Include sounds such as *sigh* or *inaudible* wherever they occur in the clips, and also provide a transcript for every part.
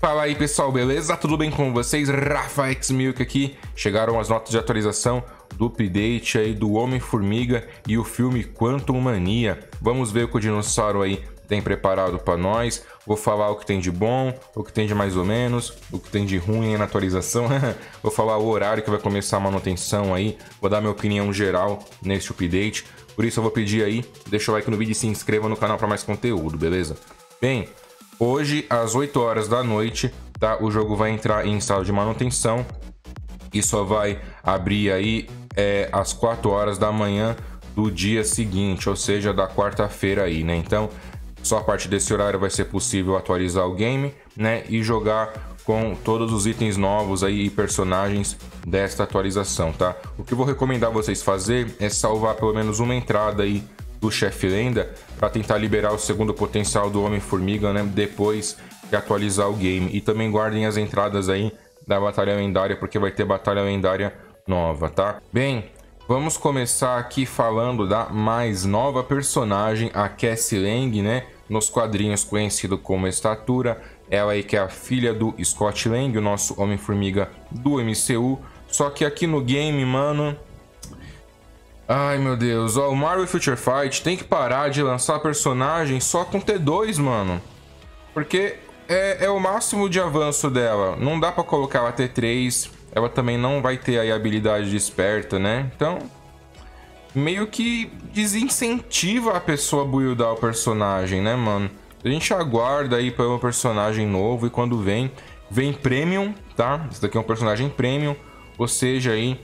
Fala aí pessoal, beleza? Tudo bem com vocês? Rafa X Milk aqui. Chegaram as notas de atualização do update aí do Homem-Formiga e o filme Quantum Mania. Vamos ver o que o dinossauro aí tem preparado para nós. Vou falar o que tem de bom, o que tem de mais ou menos, o que tem de ruim na atualização. *laughs* vou falar o horário que vai começar a manutenção aí. Vou dar minha opinião geral neste update. Por isso eu vou pedir aí, deixa o like no vídeo e se inscreva no canal para mais conteúdo, beleza? Bem, Hoje, às 8 horas da noite, tá? O jogo vai entrar em estado de manutenção e só vai abrir aí é, às 4 horas da manhã do dia seguinte, ou seja, da quarta-feira aí, né? Então, só a partir desse horário vai ser possível atualizar o game, né? E jogar com todos os itens novos aí e personagens desta atualização, tá? O que eu vou recomendar vocês fazer é salvar pelo menos uma entrada aí do chefe lenda para tentar liberar o segundo potencial do Homem-Formiga, né? Depois de atualizar o game. E também guardem as entradas aí da Batalha Lendária, porque vai ter Batalha Lendária nova, tá? Bem, vamos começar aqui falando da mais nova personagem, a Cassie Lang, né? Nos quadrinhos conhecido como Estatura. Ela aí que é a filha do Scott Lang, o nosso Homem-Formiga do MCU. Só que aqui no game, mano, Ai, meu Deus. Ó, o Marvel Future Fight tem que parar de lançar personagem só com T2, mano. Porque é, é o máximo de avanço dela. Não dá pra colocar ela T3. Ela também não vai ter aí a habilidade de esperta, né? Então, meio que desincentiva a pessoa a buildar o personagem, né, mano? A gente aguarda aí pelo personagem novo e quando vem, vem Premium, tá? Esse daqui é um personagem Premium, ou seja, aí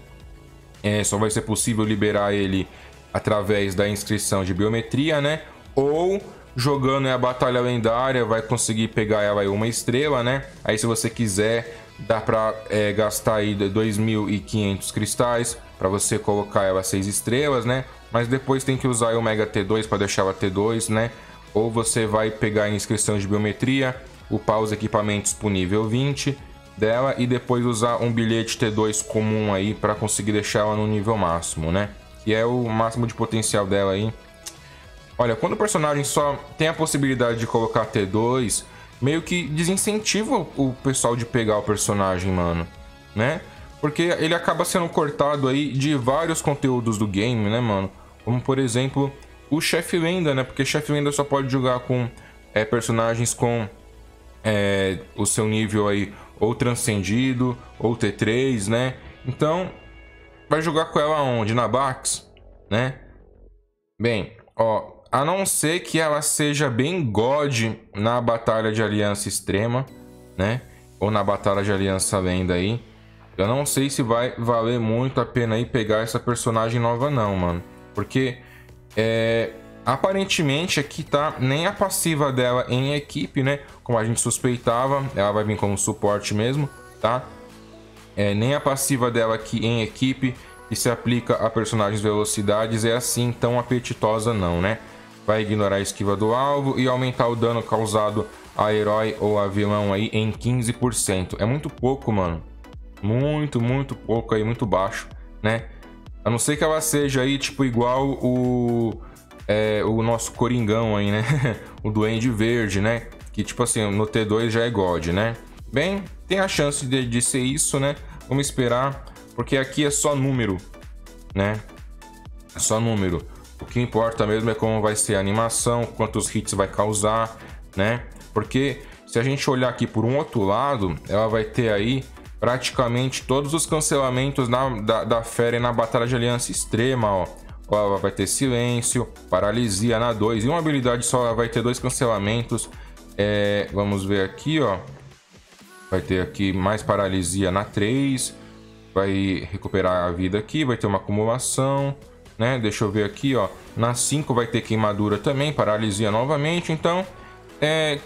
é, só vai ser possível liberar ele através da inscrição de biometria, né? Ou jogando a batalha lendária, vai conseguir pegar ela aí uma estrela, né? Aí se você quiser, dá pra é, gastar aí 2.500 cristais para você colocar ela seis estrelas, né? Mas depois tem que usar o Mega T2 para deixar ela T2, né? Ou você vai pegar a inscrição de biometria, upar os equipamentos para nível 20 dela e depois usar um bilhete T2 comum aí para conseguir deixar ela no nível máximo, né? Que é o máximo de potencial dela aí. Olha, quando o personagem só tem a possibilidade de colocar T2, meio que desincentiva o pessoal de pegar o personagem, mano, né? Porque ele acaba sendo cortado aí de vários conteúdos do game, né, mano? Como, por exemplo, o chefe lenda, né? Porque chefe lenda só pode jogar com é, personagens com é, o seu nível aí ou transcendido, ou T3, né? Então, vai jogar com ela onde? Na Bax, né? Bem, ó, a não ser que ela seja bem God na batalha de aliança extrema, né? Ou na batalha de aliança lenda aí. Eu não sei se vai valer muito a pena aí pegar essa personagem nova não, mano. Porque é, Aparentemente aqui tá nem a passiva dela em equipe, né? Como a gente suspeitava, ela vai vir como suporte mesmo, tá? É, nem a passiva dela aqui em equipe que se aplica a personagens velocidades é assim tão apetitosa não, né? Vai ignorar a esquiva do alvo e aumentar o dano causado a herói ou a vilão aí em 15%. É muito pouco, mano. Muito, muito pouco aí, muito baixo, né? A não ser que ela seja aí, tipo, igual o é, o nosso Coringão aí, né? *laughs* o Duende Verde, né? Que tipo assim, no T2 já é God, né? Bem, tem a chance de, de ser isso, né? Vamos esperar, porque aqui é só número, né? É só número. O que importa mesmo é como vai ser a animação, quantos hits vai causar, né? Porque se a gente olhar aqui por um outro lado, ela vai ter aí praticamente todos os cancelamentos na, da, da fera na Batalha de Aliança Extrema, ó ela vai ter silêncio, paralisia na 2 e uma habilidade só ela vai ter dois cancelamentos. É, vamos ver aqui, ó. Vai ter aqui mais paralisia na 3. Vai recuperar a vida aqui, vai ter uma acumulação, né? Deixa eu ver aqui, ó. Na 5 vai ter queimadura também, paralisia novamente. Então, é,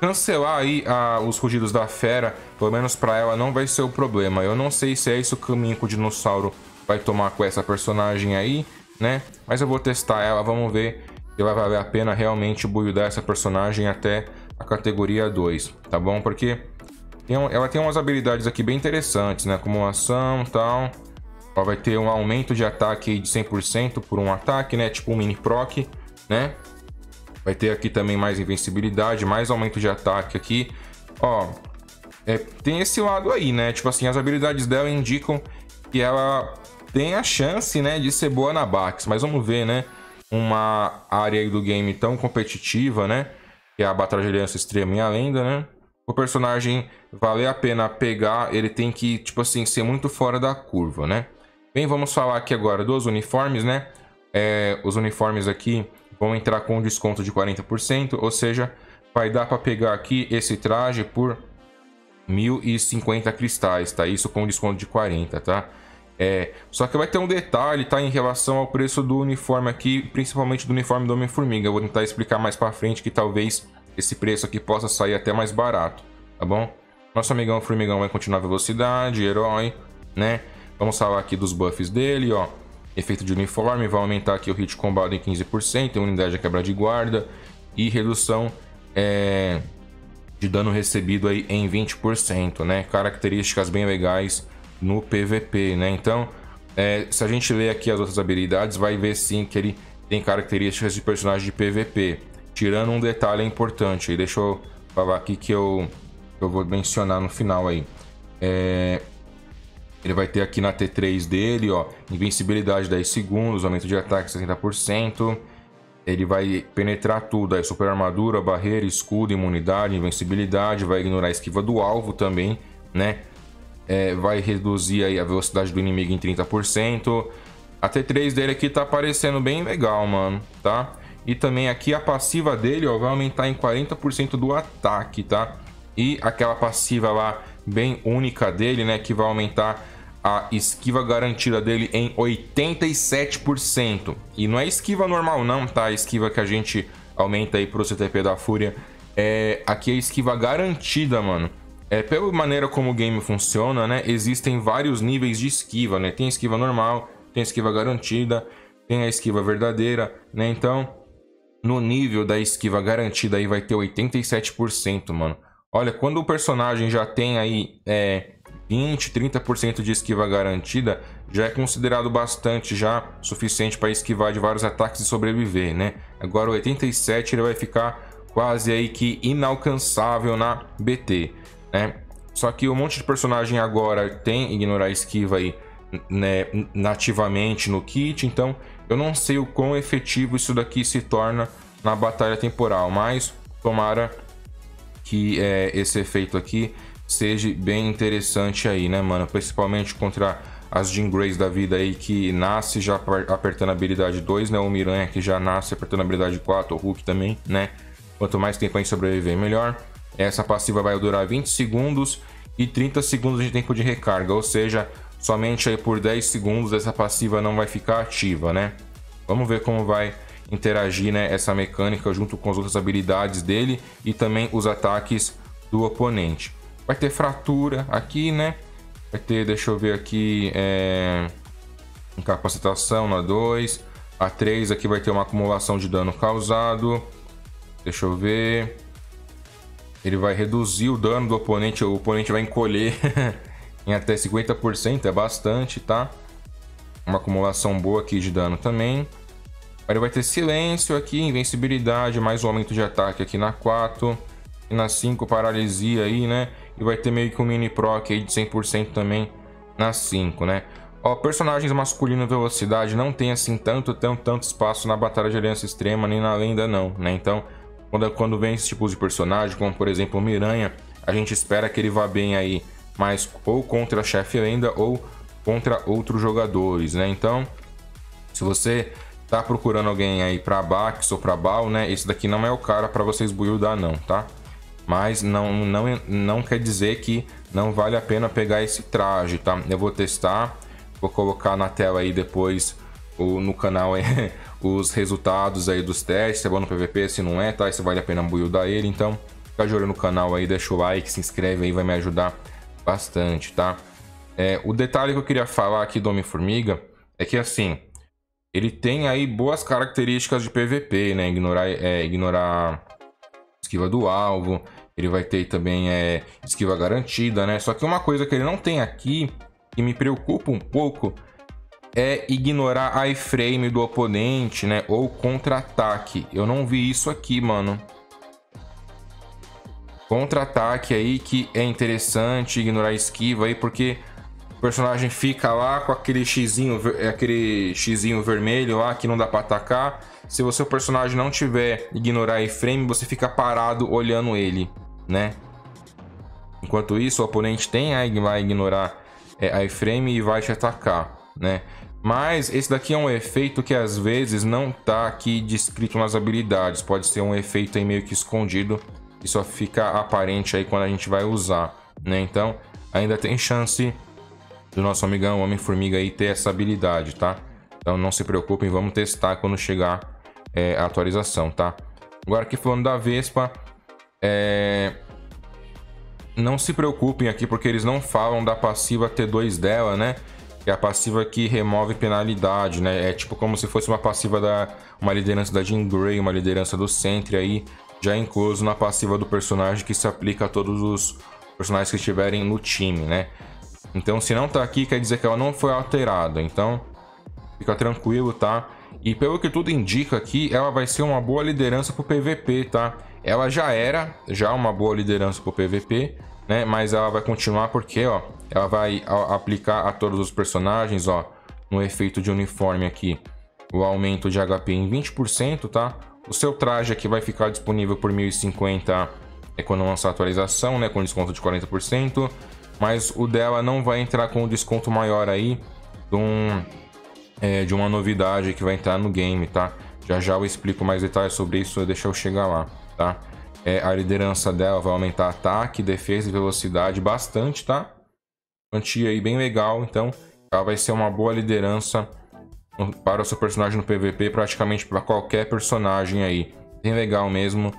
cancelar aí a, os rugidos da fera, pelo menos para ela, não vai ser o problema. Eu não sei se é isso o caminho que o dinossauro vai tomar com essa personagem aí, né? Mas eu vou testar ela, vamos ver se vai valer a pena realmente buildar essa personagem até a categoria 2, tá bom? Porque tem ela tem umas habilidades aqui bem interessantes, né? Como ação e tal. Ela vai ter um aumento de ataque de 100% por um ataque, né? Tipo um mini proc, né? Vai ter aqui também mais invencibilidade, mais aumento de ataque aqui. ó, é, tem esse lado aí, né? Tipo assim, as habilidades dela indicam que ela tem a chance, né, de ser boa na Bax. Mas vamos ver, né? Uma área do game tão competitiva, né? Que é a Batalha de Aliança Extrema e a Lenda, né? O personagem valer a pena pegar, ele tem que, tipo assim, ser muito fora da curva, né? Bem, vamos falar aqui agora dos uniformes, né? É, os uniformes aqui vão entrar com desconto de 40%, ou seja, vai dar para pegar aqui esse traje por 1.050 cristais, tá? Isso com desconto de 40, tá? É, só que vai ter um detalhe, tá? Em relação ao preço do uniforme aqui, principalmente do uniforme do Homem-Formiga. Vou tentar explicar mais pra frente que talvez esse preço aqui possa sair até mais barato, tá bom? Nosso amigão Formigão vai continuar velocidade, herói, né? Vamos falar aqui dos buffs dele, ó. Efeito de uniforme, vai aumentar aqui o hit combado em 15%, unidade de quebra de guarda e redução é, de dano recebido aí em 20%, né? Características bem legais no PVP, né? Então, é, se a gente ler aqui as outras habilidades, vai ver sim que ele tem características de personagem de PVP. Tirando um detalhe importante, aí deixa eu falar aqui que eu, eu vou mencionar no final aí. É, ele vai ter aqui na T3 dele, ó, invencibilidade 10 segundos, aumento de ataque 60%. Ele vai penetrar tudo, aí super armadura, barreira, escudo, imunidade, invencibilidade, vai ignorar a esquiva do alvo também, né? É, vai reduzir aí a velocidade do inimigo em 30%. A T3 dele aqui tá parecendo bem legal, mano, tá? E também aqui a passiva dele, ó, vai aumentar em 40% do ataque, tá? E aquela passiva lá bem única dele, né, que vai aumentar a esquiva garantida dele em 87%. E não é esquiva normal não, tá? A esquiva que a gente aumenta aí pro CTP da Fúria. É, aqui é esquiva garantida, mano. É, pela maneira como o game funciona, né, existem vários níveis de esquiva, né? Tem esquiva normal, tem esquiva garantida, tem a esquiva verdadeira, né? Então, no nível da esquiva garantida aí vai ter 87%, mano. Olha, quando o personagem já tem aí é, 20, 30% de esquiva garantida, já é considerado bastante já suficiente para esquivar de vários ataques e sobreviver, né? Agora o 87 ele vai ficar quase aí que inalcançável na BT né? Só que um monte de personagem agora tem ignorar esquiva aí né, nativamente no kit, então eu não sei o quão efetivo isso daqui se torna na batalha temporal, mas tomara que é, esse efeito aqui seja bem interessante aí, né, mano? Principalmente contra as Jean Greys da vida aí que nasce já apertando a habilidade 2, né? O Miranha que já nasce apertando a habilidade 4, o Hulk também, né? Quanto mais tempo a gente sobreviver, melhor. Essa passiva vai durar 20 segundos e 30 segundos de tempo de recarga, ou seja, somente aí por 10 segundos essa passiva não vai ficar ativa, né? Vamos ver como vai interagir né, essa mecânica junto com as outras habilidades dele e também os ataques do oponente. Vai ter fratura aqui, né? Vai ter, deixa eu ver aqui, é... incapacitação na 2. A 3 aqui vai ter uma acumulação de dano causado. Deixa eu ver ele vai reduzir o dano do oponente, o oponente vai encolher *laughs* em até 50%, é bastante, tá? Uma acumulação boa aqui de dano também. Ele vai ter silêncio aqui, invencibilidade, mais um aumento de ataque aqui na 4. E na 5, paralisia aí, né? E vai ter meio que um mini proc aí de 100% também na 5, né? Ó, personagens masculinos velocidade não tem assim tanto, tanto, tanto espaço na Batalha de Aliança Extrema, nem na lenda não, né? Então, quando, quando vem esse tipo de personagem, como por exemplo o Miranha, a gente espera que ele vá bem aí, mais ou contra chefe lenda ou contra outros jogadores, né? Então, se você tá procurando alguém aí para Bax ou para Bal, né? Esse daqui não é o cara para vocês buildar não, tá? Mas não, não, não quer dizer que não vale a pena pegar esse traje, tá? Eu vou testar, vou colocar na tela aí depois o, no canal aí, *laughs* os resultados aí dos testes, se é bom no PVP, se não é, tá? Se vale a pena buildar ele, então fica de olho no canal aí, deixa o like, se inscreve aí, vai me ajudar bastante, tá? É, o detalhe que eu queria falar aqui do Homem-Formiga é que, assim, ele tem aí boas características de PVP, né? Ignorar, é, ignorar esquiva do alvo, ele vai ter também é, esquiva garantida, né? Só que uma coisa que ele não tem aqui, que me preocupa um pouco, é ignorar iframe do oponente, né? Ou contra-ataque. Eu não vi isso aqui, mano. contra-ataque aí que é interessante ignorar esquiva aí, porque o personagem fica lá com aquele xizinho, aquele xizinho vermelho lá que não dá para atacar. Se o seu personagem não tiver ignorar iframe, você fica parado olhando ele, né? Enquanto isso, o oponente tem a vai ignorar é, iframe e vai te atacar, né? Mas esse daqui é um efeito que às vezes não tá aqui descrito nas habilidades. Pode ser um efeito aí meio que escondido e só fica aparente aí quando a gente vai usar, né? Então, ainda tem chance do nosso amigão Homem-Formiga aí ter essa habilidade, tá? Então não se preocupem, vamos testar quando chegar é, a atualização, tá? Agora aqui falando da Vespa, é... não se preocupem aqui porque eles não falam da passiva T2 dela, né? É a passiva que remove penalidade, né? É tipo como se fosse uma passiva da uma liderança da Jean Grey, uma liderança do Sentry aí, já incluso na passiva do personagem que se aplica a todos os personagens que estiverem no time, né? Então, se não tá aqui, quer dizer que ela não foi alterada. Então, fica tranquilo, tá? E pelo que tudo indica aqui, ela vai ser uma boa liderança pro PVP, tá? Ela já era já uma boa liderança pro PVP, né? Mas ela vai continuar porque, ó, ela vai aplicar a todos os personagens, ó, no efeito de uniforme aqui, o aumento de HP em 20%, tá? O seu traje aqui vai ficar disponível por 1050 é quando lançar a atualização, né? Com desconto de 40%. Mas o dela não vai entrar com um desconto maior aí de, um, é, de uma novidade que vai entrar no game, tá? Já já eu explico mais detalhes sobre isso, deixa eu chegar lá, tá? É, a liderança dela vai aumentar ataque, defesa e velocidade bastante, tá? Quantia aí bem legal, então ela vai ser uma boa liderança para o seu personagem no PVP, praticamente para qualquer personagem aí. Bem legal mesmo,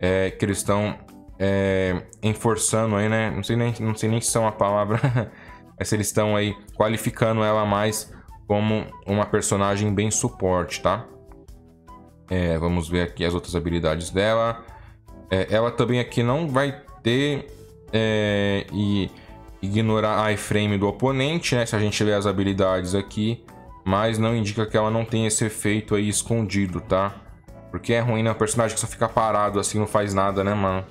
é, que eles estão é, enforçando aí, né? Não sei, nem, não sei nem se são a palavra, *laughs* mas eles estão aí qualificando ela mais como uma personagem bem suporte, tá? É, vamos ver aqui as outras habilidades dela. É, ela também aqui não vai ter é, e ignorar a iframe do oponente, né? Se a gente ler as habilidades aqui, mas não indica que ela não tem esse efeito aí escondido, tá? Porque é ruim, né? O personagem que só fica parado assim, não faz nada, né, mano?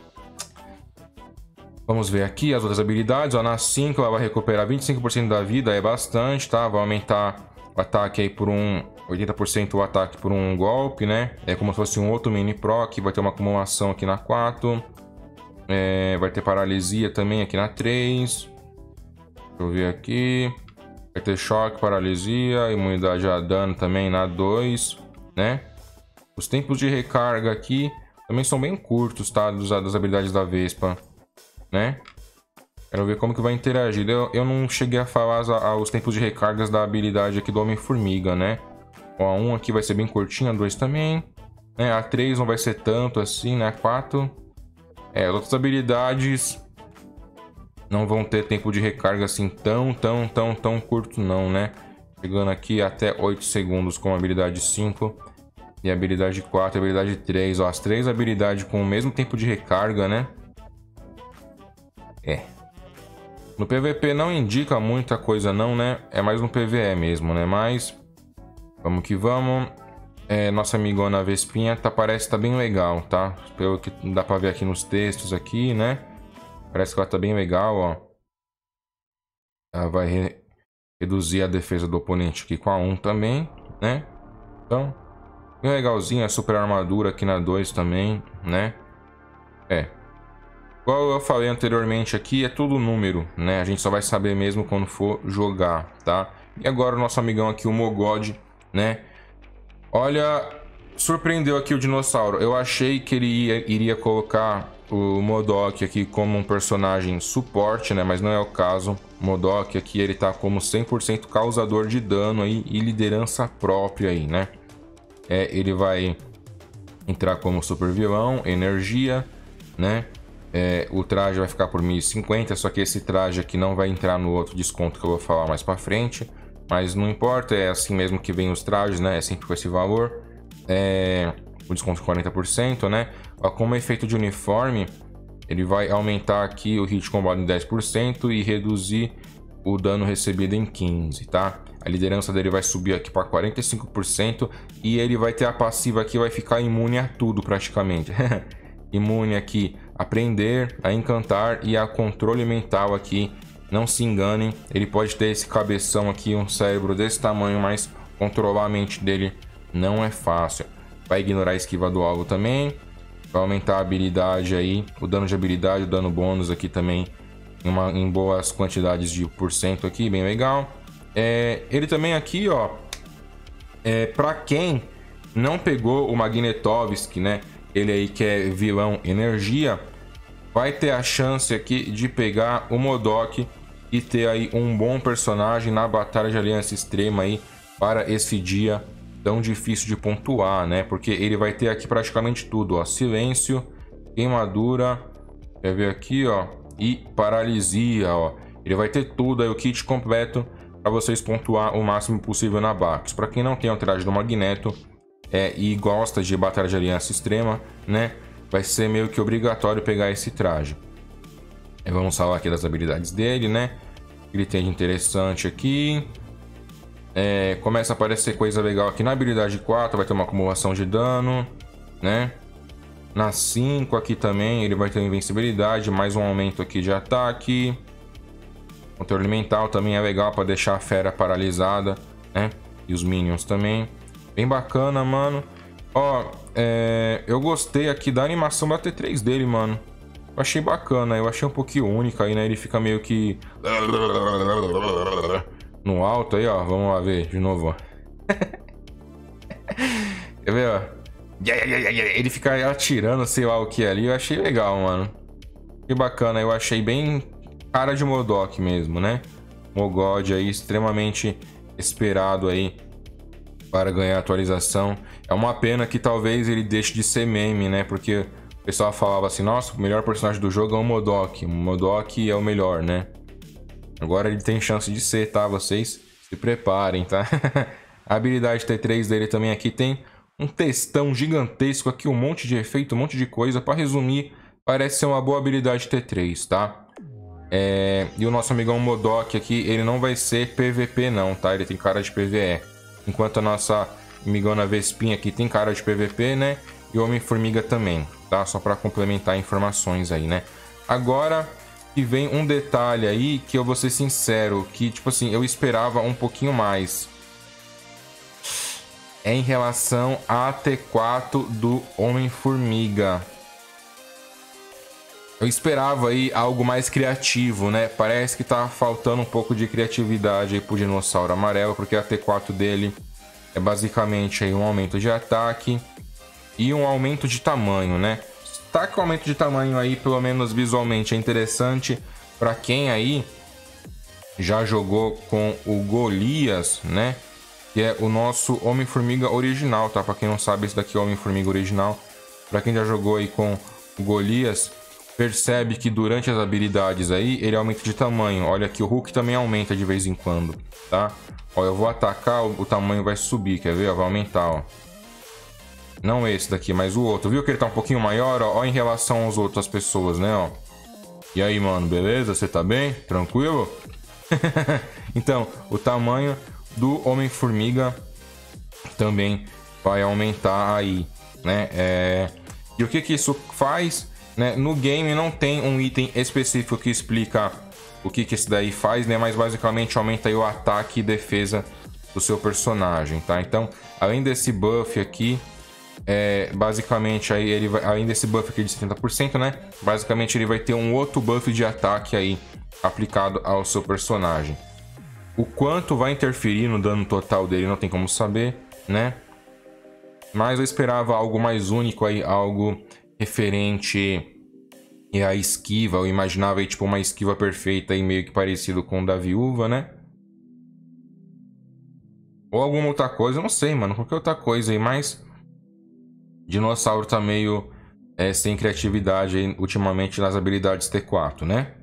Vamos ver aqui as outras habilidades. Ó, na 5 ela vai recuperar 25% da vida, é bastante, tá? Vai aumentar o ataque aí por um... 80% o ataque por um golpe, né? É como se fosse um outro mini proc. Vai ter uma acumulação aqui na 4. É, vai ter paralisia também aqui na 3. Deixa eu ver aqui. Vai ter choque, paralisia, imunidade a dano também na 2, né? Os tempos de recarga aqui também são bem curtos, tá? Das habilidades da Vespa né? Quero ver como que vai interagir. Eu, eu não cheguei a falar as, a, os tempos de recargas da habilidade aqui do Homem-Formiga, né? Ó, a 1 aqui vai ser bem curtinha, a 2 também. Né? A 3 não vai ser tanto assim, né? A 4. É, as outras habilidades não vão ter tempo de recarga assim tão, tão, tão, tão curto não, né? Chegando aqui até 8 segundos com habilidade 5 e habilidade 4 e a habilidade 3. Ó, as três habilidades com o mesmo tempo de recarga, né? É. No PVP não indica muita coisa não, né? É mais no PVE mesmo, né? Mas vamos que vamos. É, nossa amigona Vespinha tá, parece tá bem legal, tá? Pelo que dá pra ver aqui nos textos aqui, né? Parece que ela tá bem legal, ó. Ela vai re reduzir a defesa do oponente aqui com a 1 também, né? Então, bem legalzinho. A super armadura aqui na 2 também, né? É, Igual eu falei anteriormente aqui, é tudo número, né? A gente só vai saber mesmo quando for jogar, tá? E agora o nosso amigão aqui, o Mogod, né? Olha, surpreendeu aqui o dinossauro. Eu achei que ele ia, iria colocar o Modok aqui como um personagem suporte, né? Mas não é o caso. Modok aqui, ele tá como 100% causador de dano aí e liderança própria aí, né? É, ele vai entrar como super vilão, energia, né? É, o traje vai ficar por 1050, só que esse traje aqui não vai entrar no outro desconto que eu vou falar mais para frente. Mas não importa, é assim mesmo que vem os trajes, né? É sempre com esse valor. É, o desconto de 40%, né? Como efeito de uniforme, ele vai aumentar aqui o hit combat em 10% e reduzir o dano recebido em 15, tá? A liderança dele vai subir aqui para 45% e ele vai ter a passiva aqui, vai ficar imune a tudo praticamente. *laughs* imune aqui aprender a encantar e a controle mental aqui. Não se enganem, ele pode ter esse cabeção aqui, um cérebro desse tamanho, mas controlar a mente dele não é fácil. Vai ignorar a esquiva do alvo também. Vai aumentar a habilidade aí, o dano de habilidade, o dano bônus aqui também em, uma, em boas quantidades de porcento aqui, bem legal. É, ele também aqui, ó, é, para quem não pegou o Magnetovski, né? Ele aí que é vilão energia, vai ter a chance aqui de pegar o Modok e ter aí um bom personagem na batalha de aliança extrema aí para esse dia tão difícil de pontuar, né? Porque ele vai ter aqui praticamente tudo, ó, silêncio, queimadura, quer ver aqui, ó, e paralisia, ó. Ele vai ter tudo aí o kit completo para vocês pontuar o máximo possível na Bacchus. Para quem não tem o traje do Magneto, é, e gosta de batalha de aliança extrema, né? Vai ser meio que obrigatório pegar esse traje. Vamos falar aqui das habilidades dele, né? Ele tem de interessante aqui. É, começa a aparecer coisa legal aqui na habilidade 4, vai ter uma acumulação de dano, né? Na 5 aqui também ele vai ter invencibilidade, mais um aumento aqui de ataque. Controle mental também é legal para deixar a fera paralisada, né? E os minions também. Bem bacana, mano. Ó, é, eu gostei aqui da animação da T3 dele, mano. Eu achei bacana, eu achei um pouquinho única aí, né? Ele fica meio que... No alto aí, ó. Vamos lá ver de novo, ó. *laughs* Quer ver, ó? Ele fica atirando, sei lá o que ali. Eu achei legal, mano. Que bacana, eu achei bem cara de Modok mesmo, né? Mogod aí, extremamente esperado aí para ganhar atualização. É uma pena que talvez ele deixe de ser meme, né? Porque o pessoal falava assim, nossa, o melhor personagem do jogo é o Modok. O Modok é o melhor, né? Agora ele tem chance de ser, tá? Vocês se preparem, tá? *laughs* A habilidade T3 dele também aqui tem um textão gigantesco aqui, um monte de efeito, um monte de coisa. Para resumir, parece ser uma boa habilidade T3, tá? É... E o nosso amigão Modok aqui, ele não vai ser PVP não, tá? Ele tem cara de PVE. Enquanto a nossa amigona Vespinha aqui tem cara de PVP, né? E o Homem-Formiga também, tá? Só para complementar informações aí, né? Agora que vem um detalhe aí que eu vou ser sincero, que tipo assim, eu esperava um pouquinho mais. É em relação a T4 do Homem-Formiga. Eu esperava aí algo mais criativo, né? Parece que tá faltando um pouco de criatividade aí pro dinossauro amarelo, porque a T4 dele é basicamente aí um aumento de ataque e um aumento de tamanho, né? Tá o aumento de tamanho aí, pelo menos visualmente, é interessante para quem aí já jogou com o Golias, né? Que é o nosso Homem-Formiga original, tá? Para quem não sabe, esse daqui é o Homem-Formiga original. Para quem já jogou aí com o Golias, percebe que durante as habilidades aí, ele aumenta de tamanho. Olha aqui, o Hulk também aumenta de vez em quando, tá? Ó, eu vou atacar, o, tamanho vai subir, quer ver? vai aumentar, ó. Não esse daqui, mas o outro. Viu que ele tá um pouquinho maior, ó, ó em relação às outras pessoas, né, ó. E aí, mano, beleza? Você tá bem? Tranquilo? *laughs* então, o tamanho do Homem-Formiga também vai aumentar aí, né? É... E o que que isso faz? Né? No game não tem um item específico que explica o que, que esse daí faz, né? Mas basicamente aumenta o ataque e defesa do seu personagem, tá? Então, além desse buff aqui, é, basicamente aí ele vai, além desse buff aqui de 70%, né? Basicamente ele vai ter um outro buff de ataque aí aplicado ao seu personagem. O quanto vai interferir no dano total dele não tem como saber, né? Mas eu esperava algo mais único aí, algo referente à esquiva. Eu imaginava aí, tipo uma esquiva perfeita e meio que parecido com o da viúva, né? Ou alguma outra coisa, eu não sei, mano. Qualquer outra coisa aí, mas. Dinossauro tá meio é, sem criatividade ultimamente nas habilidades T4, né?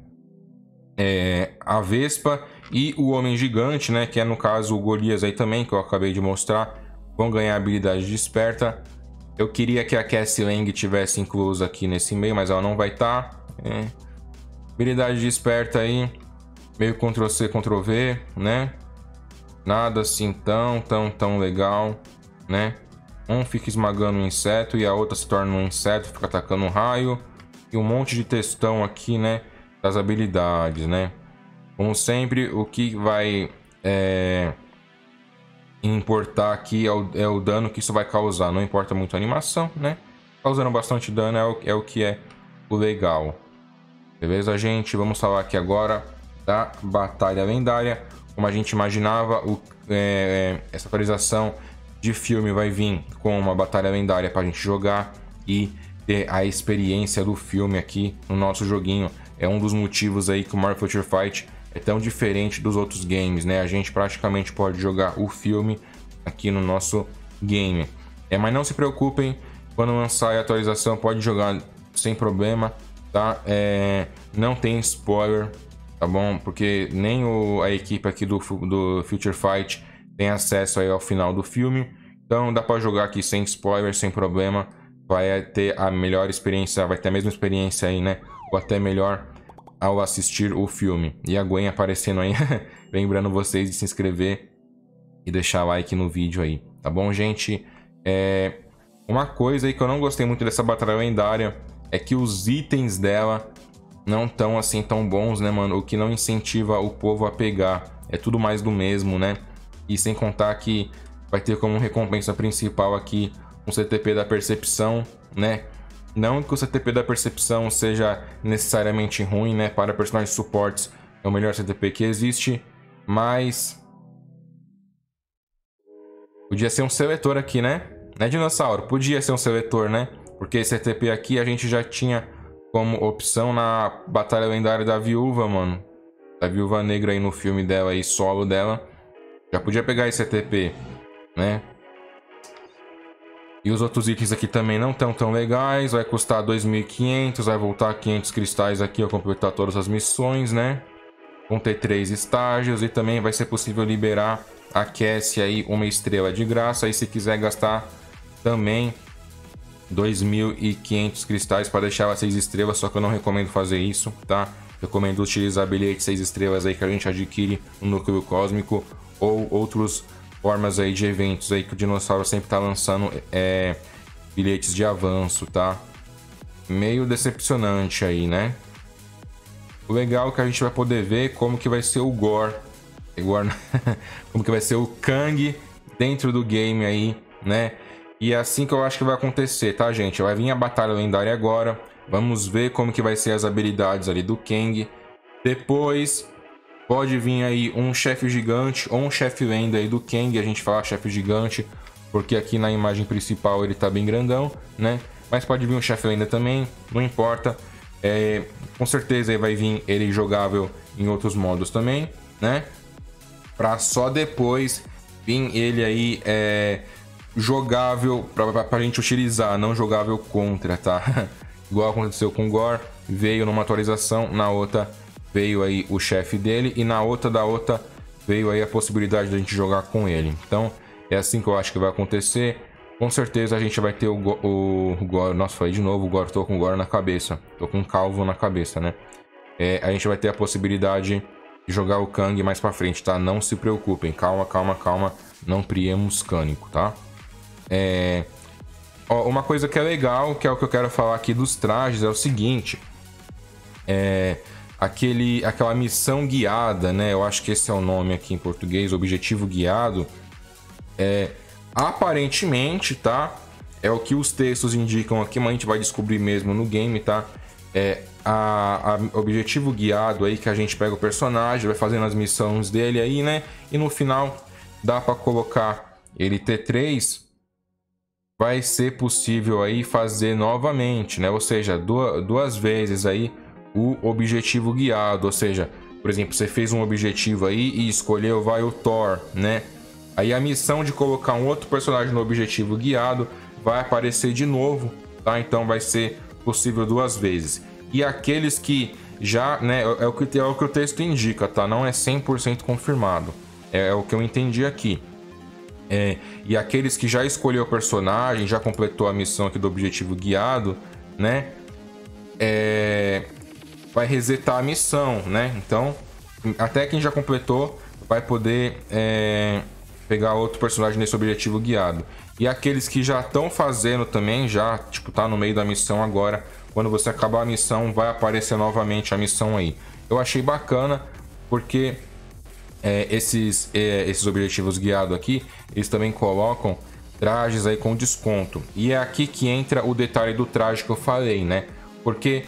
É, a Vespa e o Homem Gigante, né? Que é no caso o Golias aí também, que eu acabei de mostrar, vão ganhar habilidade desperta. Eu queria que a Cassie Lang tivesse inclusa aqui nesse meio, mas ela não vai estar. Tá. É. Habilidade aí. Meio Ctrl-C, Ctrl-V, né? Nada assim tão, tão, tão legal, né? Um fica esmagando um inseto e a outra se torna um inseto, fica atacando um raio. e um monte de textão aqui, né? Das habilidades, né? Como sempre, o que vai é, importar aqui é o, é o, dano que isso vai causar. Não importa muito a animação, né? Causando bastante dano é o, é o que é o legal. Beleza, gente? Vamos falar aqui agora da Batalha Lendária. Como a gente imaginava, o, é, essa atualização de filme vai vir com uma Batalha Lendária para a gente jogar e ter a experiência do filme aqui no nosso joguinho. É um dos motivos aí que o Mario Future Fight é tão diferente dos outros games, né? A gente praticamente pode jogar o filme aqui no nosso game. É, mas não se preocupem, quando lançar a atualização pode jogar sem problema, tá? É, não tem spoiler, tá bom? Porque nem o, a equipe aqui do, do Future Fight tem acesso aí ao final do filme. Então dá para jogar aqui sem spoiler, sem problema. Vai ter a melhor experiência, vai ter a mesma experiência aí, né? Ou até melhor ao assistir o filme. E a Gwen aparecendo aí, *laughs* lembrando vocês de se inscrever e deixar like no vídeo aí, tá bom, gente? É... Uma coisa aí que eu não gostei muito dessa batalha lendária é que os itens dela não estão assim tão bons, né, mano? O que não incentiva o povo a pegar. É tudo mais do mesmo, né? E sem contar que vai ter como recompensa principal aqui um CTP da percepção, né? Não que o CTP da percepção seja necessariamente ruim, né? Para personagens suportes é o melhor CTP que existe, mas podia ser um seletor aqui, né? Né, dinossauro? Podia ser um seletor, né? Porque esse CTP aqui a gente já tinha como opção na Batalha Lendária da Viúva, mano. Da Viúva Negra aí no filme dela aí, solo dela. Já podia pegar esse CTP, né? E os outros itens aqui também não estão tão legais. Vai custar 2.500, vai voltar 500 cristais aqui ao completar todas as missões, né? Vão ter três estágios e também vai ser possível liberar aquece aí uma estrela de graça. E se quiser gastar também 2.500 cristais para deixar as 6 estrelas, só que eu não recomendo fazer isso, tá? Recomendo utilizar bilhete 6 estrelas aí que a gente adquire no núcleo cósmico ou outros formas aí de eventos aí que o dinossauro sempre tá lançando é, bilhetes de avanço, tá? Meio decepcionante aí, né? O legal é que a gente vai poder ver como que vai ser o Gore. Gore *laughs* como que vai ser o Kang dentro do game aí, né? E é assim que eu acho que vai acontecer, tá, gente? Vai vir a batalha lendária agora. Vamos ver como que vai ser as habilidades ali do Kang. Depois Pode vir aí um chefe gigante ou um chefe lenda aí do Kang, a gente fala chefe gigante, porque aqui na imagem principal ele tá bem grandão, né? Mas pode vir um chefe lenda também, não importa. É, com certeza vai vir ele jogável em outros modos também, né? Pra só depois vir ele aí é, jogável pra, pra, pra gente utilizar, não jogável contra, tá? *laughs* Igual aconteceu com o Gore, veio numa atualização, na outra veio aí o chefe dele e na outra da outra veio aí a possibilidade de a gente jogar com ele. Então é assim que eu acho que vai acontecer. Com certeza a gente vai ter o, o, o. Nossa, falei de novo, Gore, tô com o Gore na cabeça. Tô com um calvo na cabeça, né? É, a gente vai ter a possibilidade de jogar o Kang mais pra frente, tá? Não se preocupem, calma, calma, calma. Não priemos cânico, tá? É... Ó, uma coisa que é legal, que é o que eu quero falar aqui dos trajes, é o seguinte. É aquele, aquela missão guiada, né? Eu acho que esse é o nome aqui em português, objetivo guiado. É, aparentemente, tá? É o que os textos indicam aqui, mas a gente vai descobrir mesmo no game, tá? É a, a objetivo guiado aí que a gente pega o personagem, vai fazendo as missões dele aí, né? E no final dá para colocar ele T3 vai ser possível aí fazer novamente, né? Ou seja, duas, duas vezes aí o objetivo guiado, ou seja, por exemplo, você fez um objetivo aí e escolheu vai o Thor, né? Aí a missão de colocar um outro personagem no objetivo guiado vai aparecer de novo, tá? Então vai ser possível duas vezes. E aqueles que já, né, é o que, é o, que o texto indica, tá? Não é 100% confirmado. É, é, o que eu entendi aqui. É, e aqueles que já escolheu o personagem, já completou a missão aqui do objetivo guiado, né? É, vai resetar a missão, né? Então, até quem já completou vai poder é, pegar outro personagem nesse objetivo guiado. E aqueles que já estão fazendo também, já, tipo, tá no meio da missão agora, Quando você acabar a missão, vai aparecer novamente a missão aí. Eu achei bacana porque é, esses, é, esses objetivos guiados aqui, eles também colocam trajes aí com desconto. E é aqui que entra o detalhe do traje que eu falei, né? Porque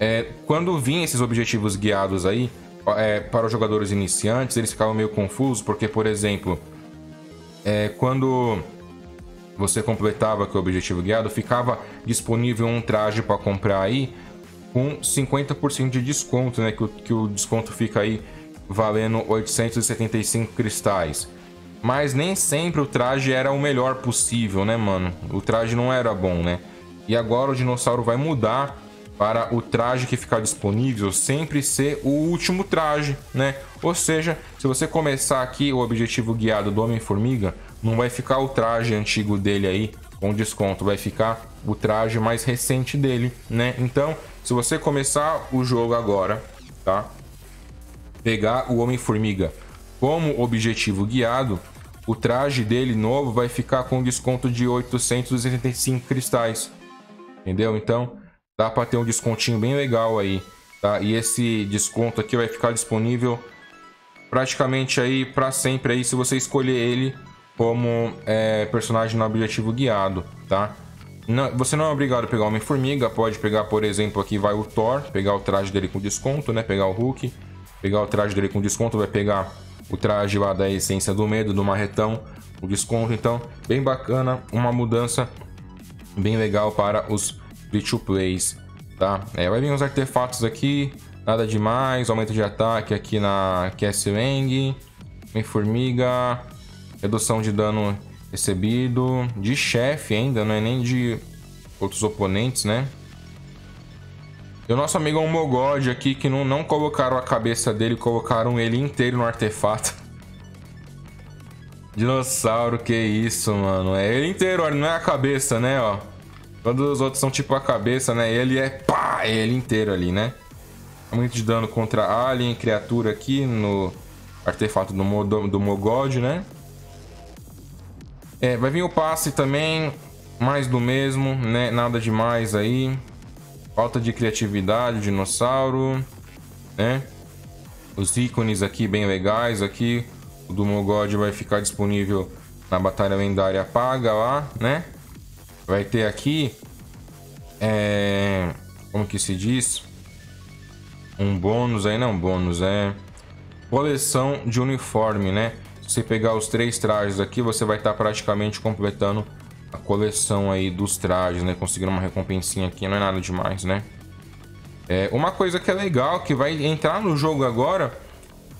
é, quando vinha esses objetivos guiados aí, é, para os jogadores iniciantes, eles ficavam meio confusos, porque, por exemplo, é, quando você completava que o objetivo guiado, ficava disponível um traje para comprar aí com 50% de desconto, né? Que o, que o desconto fica aí valendo 875 cristais. Mas nem sempre o traje era o melhor possível, né, mano? O traje não era bom, né? E agora o dinossauro vai mudar para o traje que ficar disponível sempre ser o último traje, né? Ou seja, se você começar aqui o objetivo guiado do Homem-Formiga, não vai ficar o traje antigo dele aí com desconto, vai ficar o traje mais recente dele, né? Então, se você começar o jogo agora, tá? Pegar o Homem-Formiga como objetivo guiado, o traje dele novo vai ficar com desconto de 885 cristais. Entendeu? Então, dá para ter um descontinho bem legal aí, tá? E esse desconto aqui vai ficar disponível praticamente aí para sempre aí se você escolher ele como é, personagem no objetivo guiado, tá? Não, você não é obrigado a pegar o Homem-Formiga, pode pegar, por exemplo, aqui vai o Thor, pegar o traje dele com desconto, né? Pegar o Hulk, pegar o traje dele com desconto, vai pegar o traje lá da Essência do Medo, do Marretão, o desconto. Então, bem bacana, uma mudança bem legal para os free-to-plays, tá? É, vai vir uns artefatos aqui, nada demais, aumento de ataque aqui na Castle Vem formiga, redução de dano recebido, de chefe ainda, não é nem de outros oponentes, né? E o nosso amigo é um Mogod aqui que não, não colocaram a cabeça dele, colocaram ele inteiro no artefato. *laughs* Dinossauro, que isso, mano. É ele inteiro, olha, não é a cabeça, né, ó. Quando os outros são tipo a cabeça, né? Ele é pá, é ele inteiro ali, né? Muito de dano contra alien, criatura aqui no artefato do, do, do Mogod, né? É, vai vir o passe também, mais do mesmo, né? Nada demais aí. Falta de criatividade, dinossauro, né? Os ícones aqui bem legais aqui. O do Mogod vai ficar disponível na Batalha Lendária Paga lá, né? Vai ter aqui é, como que se diz? Um bônus aí não bônus é coleção de uniforme né? Se você pegar os três trajes aqui você vai estar tá praticamente completando a coleção aí dos trajes né? Conseguindo uma recompensinha aqui não é nada demais né? É, uma coisa que é legal que vai entrar no jogo agora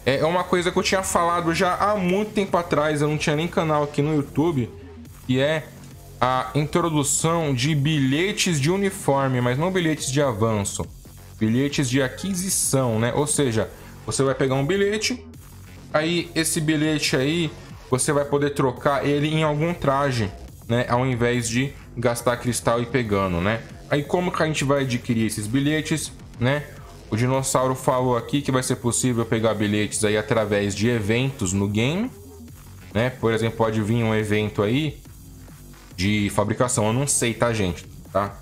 é uma coisa que eu tinha falado já há muito tempo atrás eu não tinha nem canal aqui no YouTube que é a introdução de bilhetes de uniforme, mas não bilhetes de avanço, bilhetes de aquisição, né? Ou seja, você vai pegar um bilhete, aí esse bilhete aí você vai poder trocar ele em algum traje, né? Ao invés de gastar cristal e pegando, né? Aí como que a gente vai adquirir esses bilhetes, né? O dinossauro falou aqui que vai ser possível pegar bilhetes aí através de eventos no game, né? Por exemplo, pode vir um evento aí de fabricação. Eu não sei, tá, gente? Tá?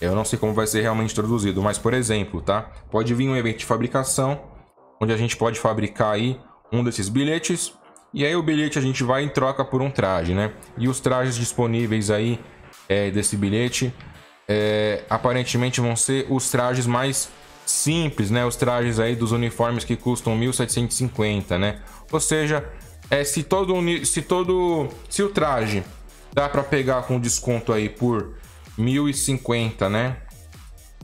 Eu não sei como vai ser realmente introduzido, mas por exemplo, tá? Pode vir um evento de fabricação onde a gente pode fabricar aí um desses bilhetes e aí o bilhete a gente vai em troca por um traje, né? E os trajes disponíveis aí é, desse bilhete é, aparentemente vão ser os trajes mais simples, né? Os trajes aí dos uniformes que custam 1750, né? Ou seja, é, se todo se todo se o traje Dá para pegar com desconto aí por 1050, né?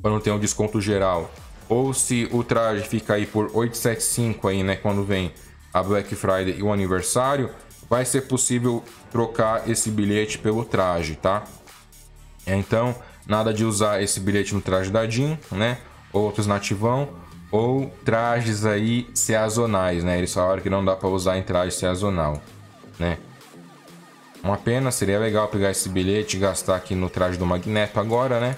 Para não ter um desconto geral. Ou se o traje fica aí por 875 aí, né, quando vem a Black Friday e o aniversário, vai ser possível trocar esse bilhete pelo traje, tá? Então, nada de usar esse bilhete no traje da Jean, né? Outros nativão ou trajes aí sazonais, né? Eles falaram que não dá para usar em traje sazonal, né? Uma pena, seria legal pegar esse bilhete e gastar aqui no traje do Magneto agora, né?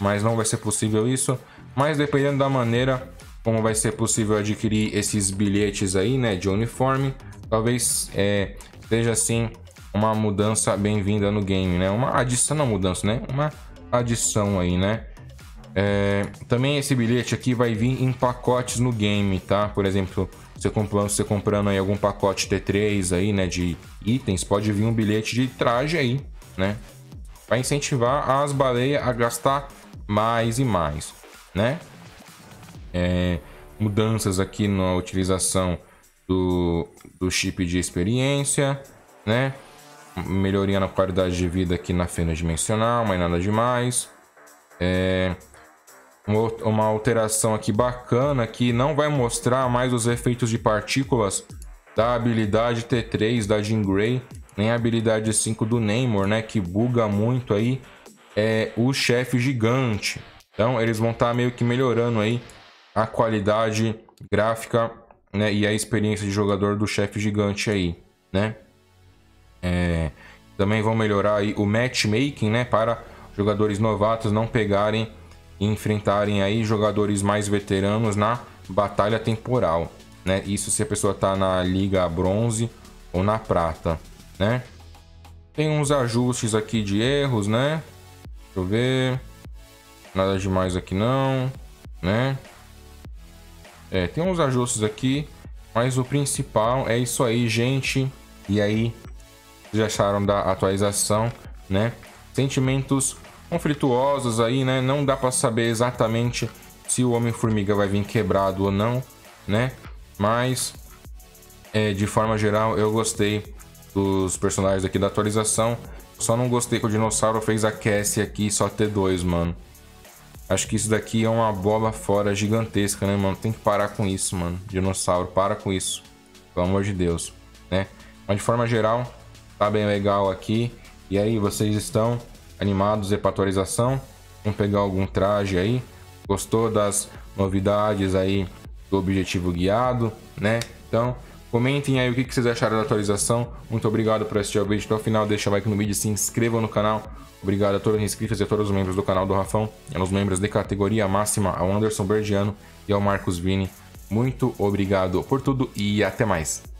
Mas não vai ser possível isso. Mas dependendo da maneira como vai ser possível adquirir esses bilhetes aí, né? De uniforme, talvez é, seja assim uma mudança bem-vinda no game, né? Uma adição, não mudança, né? Uma adição aí, né? É, também esse bilhete aqui vai vir em pacotes no game, tá? Por exemplo, você comprando, você comprando aí algum pacote T3 aí, né, de itens, pode vir um bilhete de traje aí, né? Vai incentivar as baleias a gastar mais e mais, né? É, mudanças aqui na utilização do, do chip de experiência, né? Melhoria na qualidade de vida aqui na fenda dimensional, mas nada demais. É, uma alteração aqui bacana que não vai mostrar mais os efeitos de partículas da habilidade T3 da Jean Grey, nem a habilidade 5 do Namor, né, que buga muito aí é o chefe gigante. Então eles vão estar tá meio que melhorando aí a qualidade gráfica, né, e a experiência de jogador do chefe gigante aí, né? É, também vão melhorar aí o matchmaking, né, para jogadores novatos não pegarem e enfrentarem aí jogadores mais veteranos na batalha temporal, né? Isso se a pessoa tá na liga bronze ou na prata, né? Tem uns ajustes aqui de erros, né? Deixa eu ver. Nada demais aqui não, né? É, tem uns ajustes aqui, mas o principal é isso aí, gente. E aí, já acharam da atualização, né? Sentimentos conflituosos aí, né? Não dá para saber exatamente se o Homem-Formiga vai vir quebrado ou não, né? Mas, é, de forma geral, eu gostei dos personagens aqui da atualização. Só não gostei que o dinossauro fez a Cassie aqui só ter dois, mano. Acho que isso daqui é uma bola fora gigantesca, né, mano? Tem que parar com isso, mano. Dinossauro, para com isso. Pelo amor de Deus, né? Mas de forma geral, tá bem legal aqui. E aí, vocês estão animados para atualização? Vamos pegar algum traje aí? Gostou das novidades aí do objetivo guiado, né? Então, comentem aí o que vocês acharam da atualização. Muito obrigado por assistir ao vídeo até o final. Deixa o like no vídeo, se inscrevam no canal. Obrigado a todos os inscritos e a todos os membros do canal do Rafão, aos membros de categoria máxima, ao Anderson Bergiano e ao Marcos Vini. Muito obrigado por tudo e até mais.